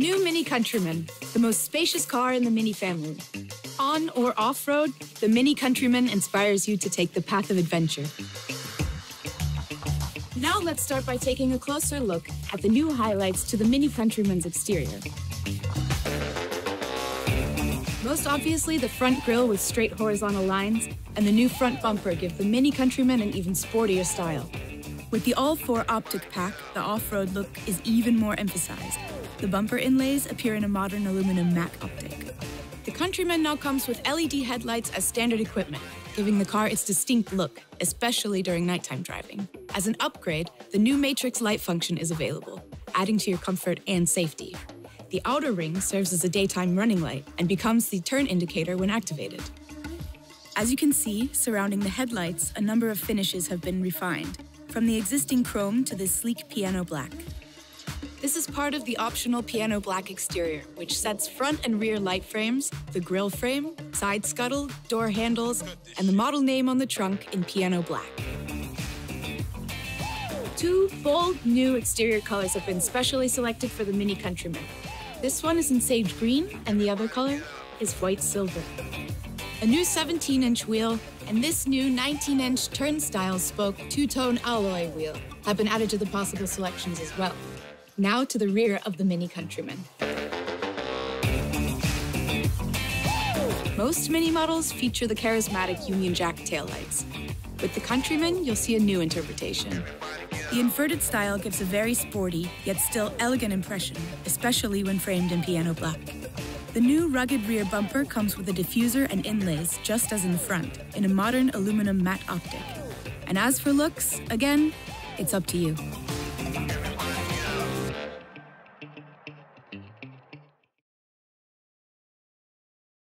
new Mini Countryman, the most spacious car in the Mini family. On or off road, the Mini Countryman inspires you to take the path of adventure. Now let's start by taking a closer look at the new highlights to the Mini Countryman's exterior. Most obviously, the front grille with straight horizontal lines and the new front bumper give the Mini Countryman an even sportier style. With the ALL4 optic pack, the off-road look is even more emphasized. The bumper inlays appear in a modern aluminum matte optic. The Countryman now comes with LED headlights as standard equipment, giving the car its distinct look, especially during nighttime driving. As an upgrade, the new Matrix light function is available, adding to your comfort and safety. The outer ring serves as a daytime running light and becomes the turn indicator when activated. As you can see, surrounding the headlights, a number of finishes have been refined, from the existing chrome to this sleek piano black. This is part of the optional piano black exterior, which sets front and rear light frames, the grille frame, side scuttle, door handles, and the model name on the trunk in piano black. Two bold new exterior colors have been specially selected for the Mini Countryman. This one is in sage green, and the other color is white silver. A new 17 inch wheel and this new 19 inch turnstile spoke two tone alloy wheel have been added to the possible selections as well. Now to the rear of the Mini Countryman. Most Mini models feature the charismatic Union Jack taillights. With the Countryman, you'll see a new interpretation. The inverted style gives a very sporty, yet still elegant impression, especially when framed in piano black. The new rugged rear bumper comes with a diffuser and inlays, just as in the front, in a modern aluminum matte optic. And as for looks, again, it's up to you.